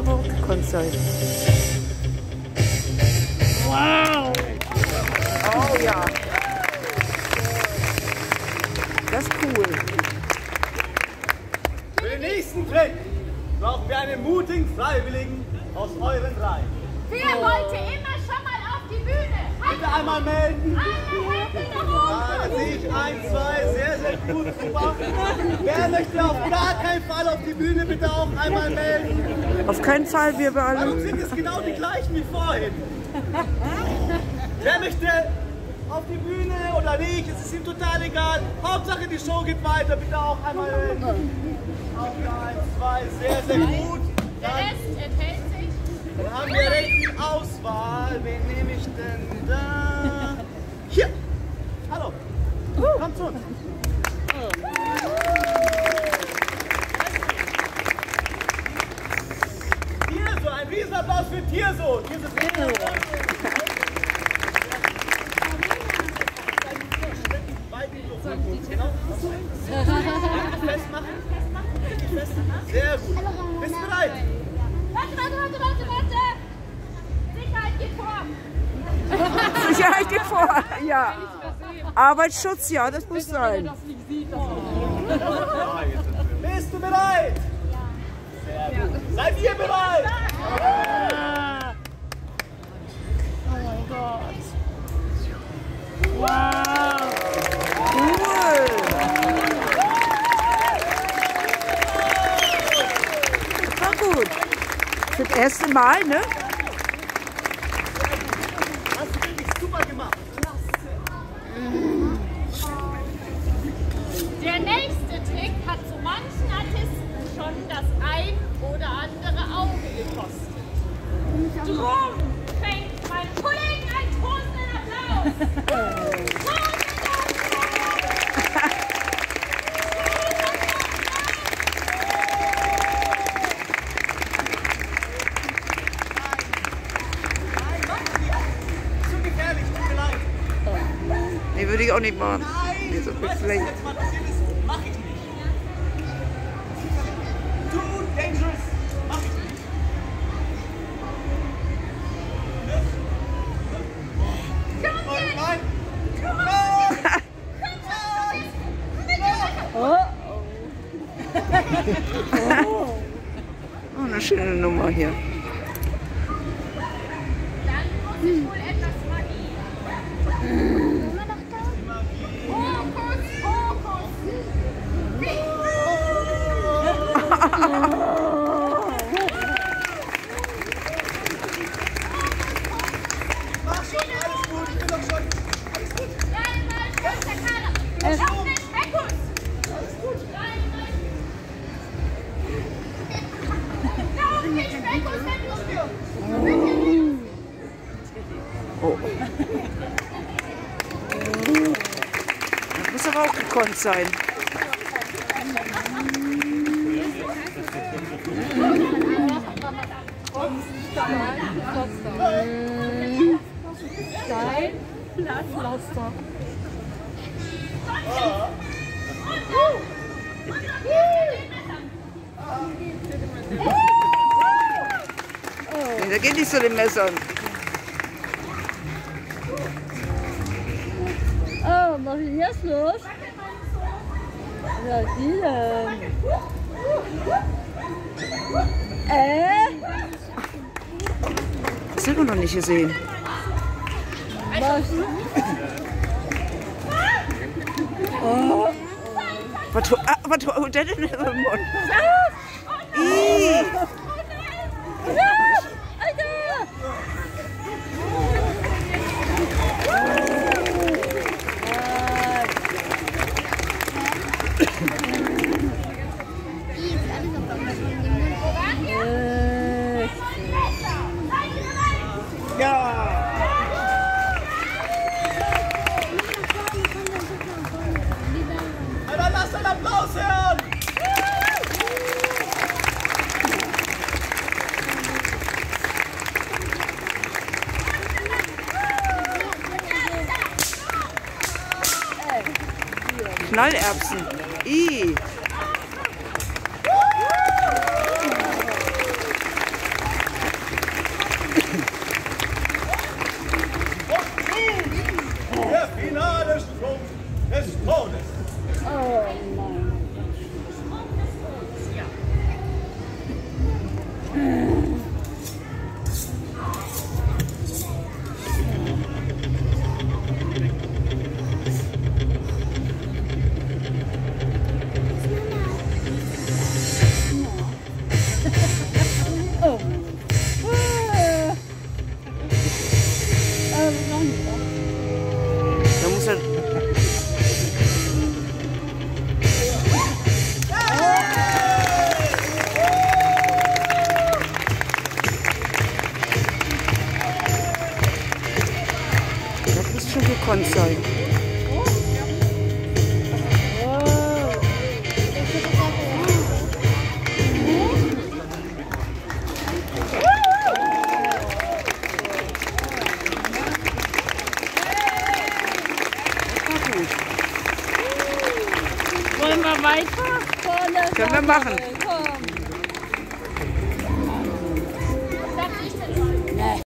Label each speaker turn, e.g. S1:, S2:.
S1: gekonnt sein.
S2: Wow!
S1: Oh ja. Das ist cool.
S3: Für den nächsten Trick brauchen wir einen mutigen Freiwilligen aus euren Reihen.
S4: Wer wollte immer schon mal auf die Bühne?
S3: Bitte einmal melden.
S4: Alle Hände nach
S3: Ah,
S4: oben!
S3: da sehe ich ein, zwei, sehr, sehr gut, super. Wer möchte auf gar keinen Fall auf die Bühne, bitte auch einmal melden.
S1: Auf keinen Fall, wir
S3: Warum
S1: alle.
S3: sind es genau die gleichen wie vorhin? Wer möchte auf die Bühne oder nicht, es ist ihm total egal. Hauptsache die Show geht weiter, bitte auch einmal melden. Auf eins, zwei, sehr, sehr gut.
S4: Der
S3: Dann,
S4: Rest enthält sich.
S3: dann haben wir recht viel Auswahl. Wen nehme ich denn da? Hier! Hallo! Kommt zu uns! Riesenapplaus für Tierso! Dieses Festmachen. Sehr gut. Bist du bereit?
S4: Warte, warte, warte, warte, warte! Sicherheit geht vor!
S1: Sicherheit geht vor. Ja. Arbeitsschutz, ja, das muss sein.
S3: Bist du bereit? Sehr gut. Seid ihr bereit?
S1: Cool. Das war gut. Das erste Mal, ne? Ich auch nicht machen.
S3: Nein!
S1: Nee, so viel
S3: was
S1: Fläche.
S3: jetzt mal passiert ist? Mach ich nicht. Too dangerous. Mach ich nicht. Und nein.
S1: Oh, eine schöne Nummer hier.
S4: Dann
S1: Oh. Das muss aber auch gekonnt sein.
S2: Stein, Pflaster.
S1: Nee, da geht nicht zu den Messern.
S2: Was ist jetzt los? Was ist die denn? Äh?
S1: Das haben wir noch nicht gesehen.
S2: Was?
S1: Was, ho- ah, was holt der denn in den Mund?
S3: Knallerbsen. I. Der finale Sprung des
S1: Todes. Oh Mann. Sein.
S2: Wollen wir weiter?
S1: Können wir machen.